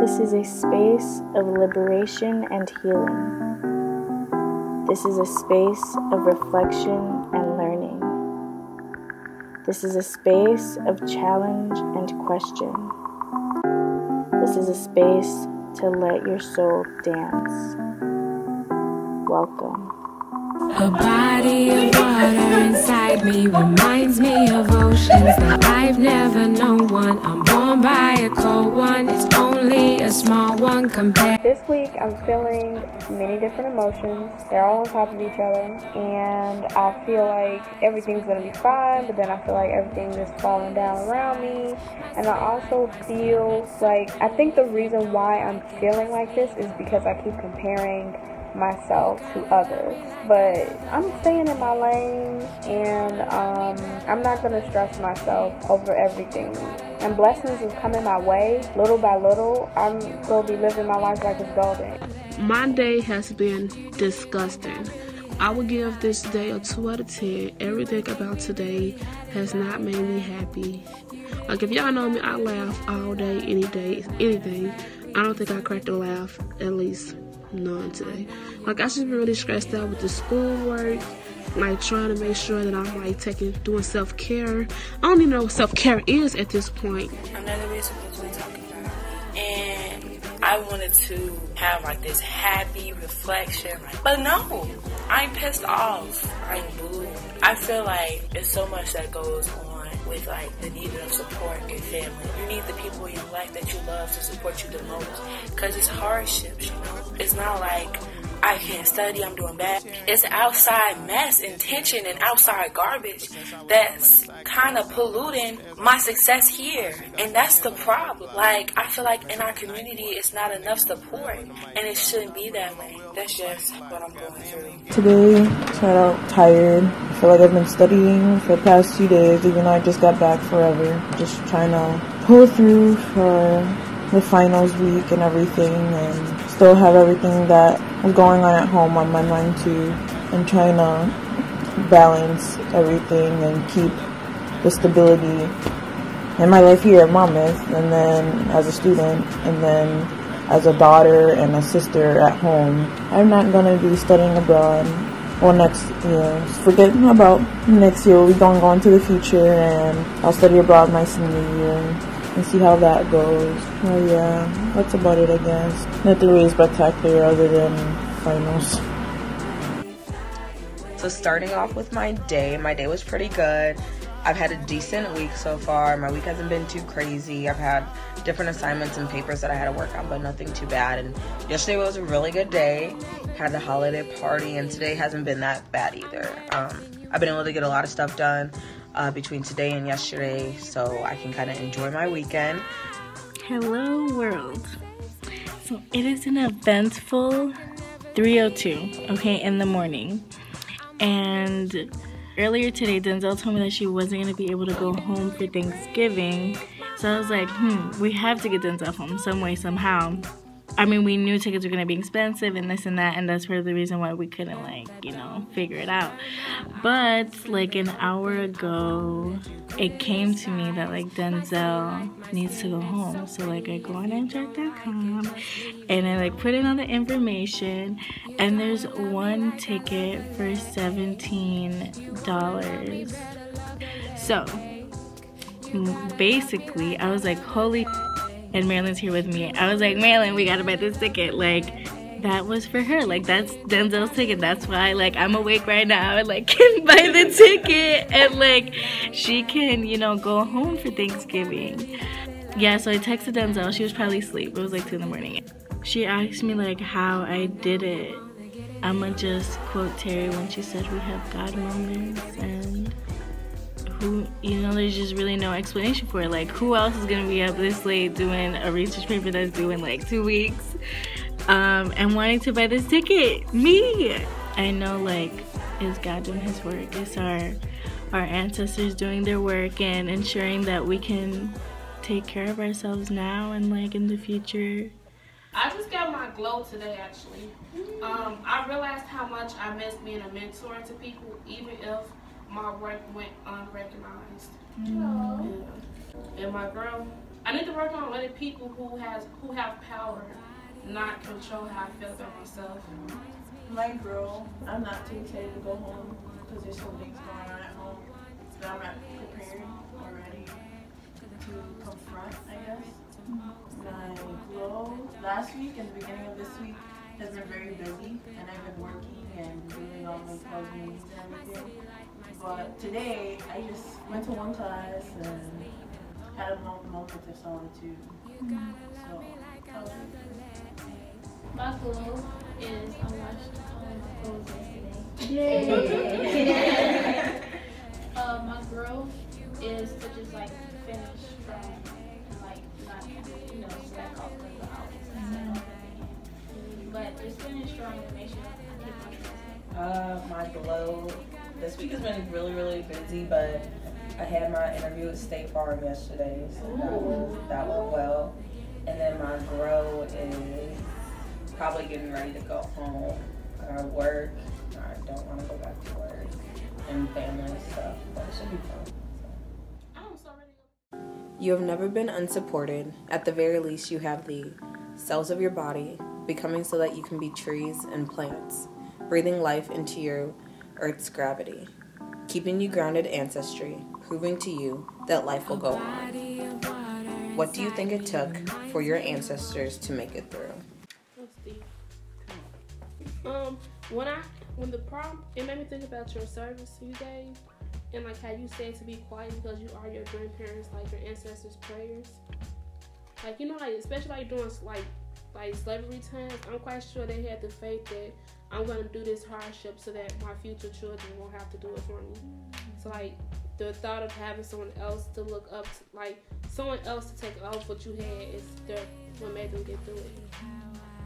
This is a space of liberation and healing. This is a space of reflection and learning. This is a space of challenge and question. This is a space to let your soul dance. Welcome. A body inside me reminds me of oceans that I've never known one. I'm born by a cold one, it's only a small one compared. This week I'm feeling many different emotions. They're all on top of each other, and I feel like everything's gonna be fine, but then I feel like everything's just falling down around me. And I also feel like I think the reason why I'm feeling like this is because I keep comparing myself to others. But I'm staying in my lane and um, I'm not going to stress myself over everything. And blessings is coming my way little by little. I'm going to be living my life like it's golden. My day has been disgusting. I would give this day a 2 out of 10. Everything about today has not made me happy. Like, if y'all know me, I laugh all day, any day, anything. I don't think I cracked a laugh at least none today. Like I just been really stressed out with the schoolwork, like trying to make sure that I'm like taking doing self care. I don't even know what self care is at this point. Another reason talking about, and I wanted to have like this happy reflection, but no, I'm pissed off. I'm blue. I feel like there's so much that goes on with like the need of support in family. You need the people in your life that you love to support you the most. Cause it's hardships, you know. It's not like I can't study, I'm doing bad. It's outside mess and tension and outside garbage that's kind of polluting my success here. And that's the problem. Like, I feel like in our community, it's not enough support. And it shouldn't be that way. That's just what I'm going through. Today, out tired. I feel like I've been studying for the past two days, even though I just got back forever. Just trying to pull through for the finals week and everything and still have everything that was going on at home on my mind too and trying to balance everything and keep the stability in my life here at Monmouth and then as a student and then as a daughter and a sister at home. I'm not to be studying abroad or next year. Forget about next year. We're going to go into the future and I'll study abroad my senior year and see how that goes. Oh yeah, that's about it I guess. Nothing really spectacular other than finals. So starting off with my day, my day was pretty good. I've had a decent week so far. My week hasn't been too crazy. I've had different assignments and papers that I had to work on, but nothing too bad. And yesterday was a really good day. Had the holiday party, and today hasn't been that bad either. Um, I've been able to get a lot of stuff done uh, between today and yesterday so I can kind of enjoy my weekend. Hello, world. So it is an eventful 302, okay, in the morning. And earlier today, Denzel told me that she wasn't going to be able to go home for Thanksgiving. So I was like, hmm, we have to get Denzel home some way, somehow. I mean, we knew tickets were gonna be expensive and this and that, and that's part of the reason why we couldn't, like, you know, figure it out. But, like, an hour ago, it came to me that, like, Denzel needs to go home. So, like, I go on amtrak.com and I, like, put in all the information, and there's one ticket for $17. So, basically, I was like, holy and Marilyn's here with me. I was like, Marilyn, we gotta buy this ticket. Like, that was for her. Like, that's Denzel's ticket. That's why, like, I'm awake right now and, like, can buy the ticket. And, like, she can, you know, go home for Thanksgiving. Yeah, so I texted Denzel. She was probably asleep. It was, like, 2 in the morning. She asked me, like, how I did it. I'ma just quote Terry when she said we have God moments and who you know there's just really no explanation for it. Like who else is gonna be up this late doing a research paper that's due in like two weeks um, and wanting to buy this ticket? Me! I know like is god doing his work. It's our our ancestors doing their work and ensuring that we can take care of ourselves now and like in the future. I just got my glow today actually. Um, I realized how much I miss being a mentor to people even if my work went unrecognized. Yeah. And my girl, I I need to work on letting people who has who have power not control how I feel about myself. My girl, I'm not too excited to go home because there's some things going on at home that I'm not prepared or ready to confront, I guess. My glow last week and the beginning of this week has been very busy and I've been working and doing all my meetings and everything. But today I just went to one class and had a mo- moment of solitude. So? My glow is I watched um, clothes yesterday. uh, my growth is to just like finish and like not you know stack off the outfits and set off everything. But just finish strong and make sure my. Uh, my glow. This week has been really, really busy, but I had my interview with State Farm yesterday, so that was that went well. And then my grow is probably getting ready to go home. I work. I don't want to go back to work and family stuff, but it should be fun. I'm so ready. You have never been unsupported. At the very least, you have the cells of your body becoming so that you can be trees and plants, breathing life into your Earth's gravity, keeping you grounded ancestry, proving to you that life will go on. What do you think it took for your ancestors to make it through? Um, when I when the problem it made me think about your service you gave and like how you said to be quiet because you are your grandparents, like your ancestors' prayers. Like you know, like especially like doing like like slavery times, I'm quite sure they had the faith that I'm gonna do this hardship so that my future children won't have to do it for me. So like the thought of having someone else to look up to, like someone else to take off what you had is what made them get through it.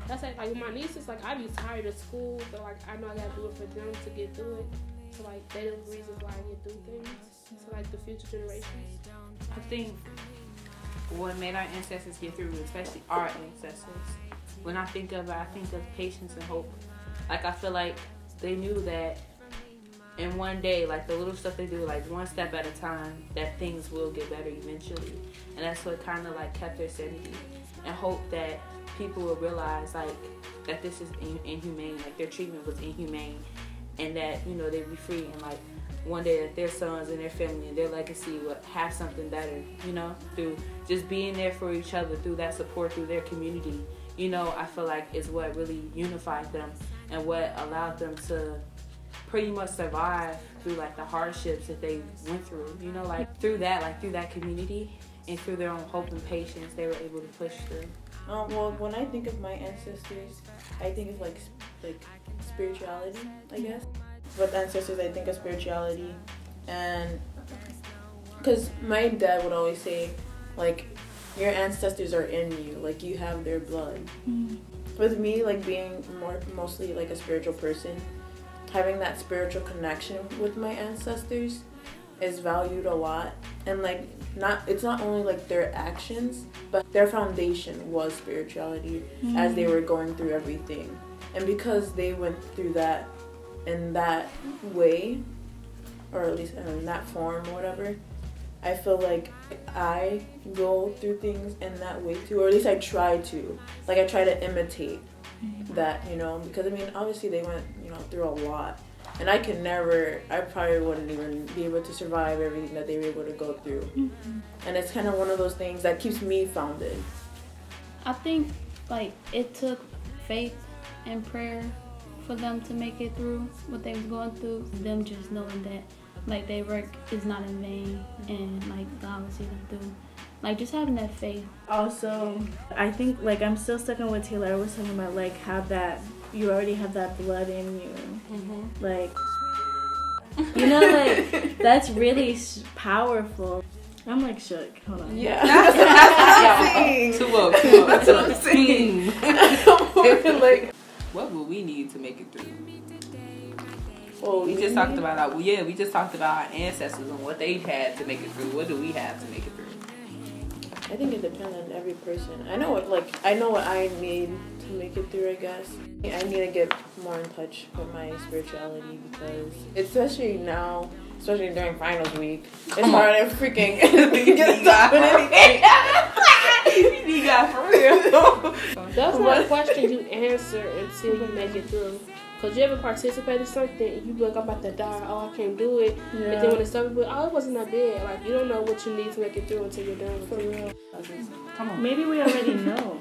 That's like, like my nieces, like I be tired of school, but like I know I gotta do it for them to get through it. So like they the reasons why I get through things. So like the future generations. I think what made our ancestors get through, especially our ancestors, when I think of it, I think of patience and hope. Like I feel like they knew that in one day, like the little stuff they do, like one step at a time, that things will get better eventually. And that's what kind of like kept their sanity and hope that people will realize like that this is in- inhumane, like their treatment was inhumane, and that you know they'd be free and like one day that their sons and their family and their legacy would have something better, you know, through just being there for each other, through that support, through their community. You know, I feel like is what really unified them and what allowed them to pretty much survive through like the hardships that they went through. You know, like through that, like through that community and through their own hope and patience, they were able to push through. Um, well, when I think of my ancestors, I think of like like spirituality, I guess. With ancestors, I think of spirituality, and because my dad would always say, like, your ancestors are in you, like you have their blood. Mm-hmm. With me, like being more mostly like a spiritual person, having that spiritual connection with my ancestors is valued a lot, and like not it's not only like their actions but their foundation was spirituality as they mm. were going through everything. And because they went through that in that way or at least in that form or whatever i feel like i go through things in that way too or at least i try to like i try to imitate mm-hmm. that you know because i mean obviously they went you know through a lot and I can never, I probably wouldn't even be able to survive everything that they were able to go through. Mm-hmm. And it's kind of one of those things that keeps me founded. I think like it took faith and prayer for them to make it through what they was going through. Them just knowing that like their work is not in vain and like God will see them through. Like just having that faith. Also, I think like I'm still stuck on what Taylor was talking about, like have that you already have that blood in you, mm-hmm. like you know, like that's really s- powerful. I'm like shook. Hold on. Yeah. That's, that's what I'm saying. Too up, too up, That's what I'm up. saying. like, What will we need to make it through? well, We just talked mm-hmm. about our, well, yeah, we just talked about our ancestors and what they had to make it through. What do we have to make it through? I think it depends on every person. I know what, like, I know what I need to make it through, I guess. I need to get more in touch with my spirituality because, especially now, especially during finals week, it's hard to freaking get anything. Those are the questions you answer until you make it through. Cause you ever participate in something and you be like, I'm about to die, oh I can't do it. Yeah. And then when it's over, but oh it wasn't that bad. Like you don't know what you need to make it through until you're done. For real. Come on. Maybe we already know.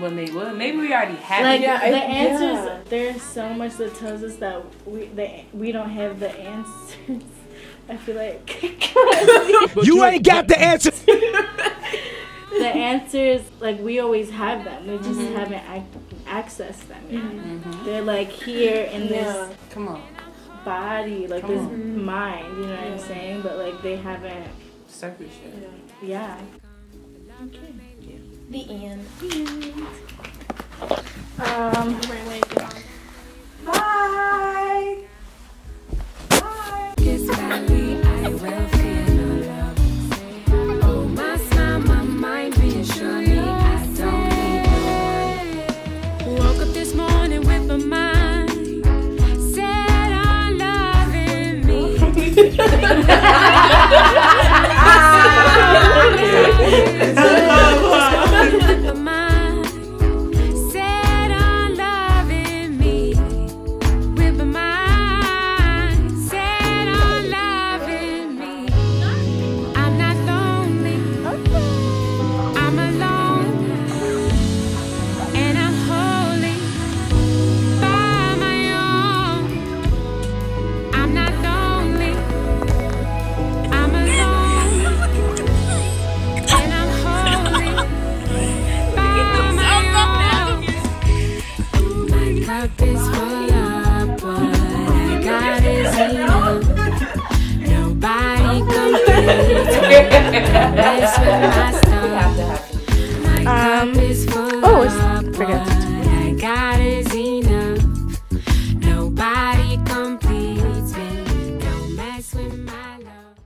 Well, maybe, well, maybe we already have like it. Yeah, the I- answers, yeah. there's so much that tells us that we the, we don't have the answers. I feel like You ain't got the answer. The answers like we always have them. We just mm-hmm. haven't ac- accessed them yet. Mm-hmm. They're like here in this Come on. body, like Come this on. mind. You know what I'm saying? But like they haven't. Surface shit. Yeah. The end. Um. Bye. It's Thank you. My cup is full up, what I got is enough. Nobody mess with my stuff. My cup is full oh, up,